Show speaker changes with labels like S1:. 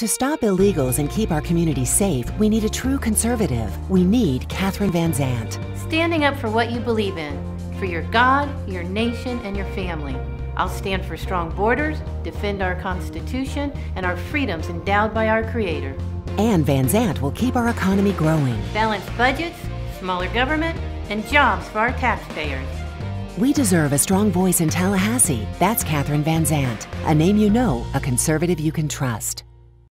S1: To stop illegals and keep our community safe, we need a true conservative. We need Katherine Van Zant.
S2: Standing up for what you believe in, for your God, your nation, and your family. I'll stand for strong borders, defend our Constitution, and our freedoms endowed by our Creator.
S1: And Van Zant will keep our economy growing.
S2: Balanced budgets, smaller government, and jobs for our taxpayers.
S1: We deserve a strong voice in Tallahassee. That's Katherine Van Zant, a name you know, a conservative you can trust.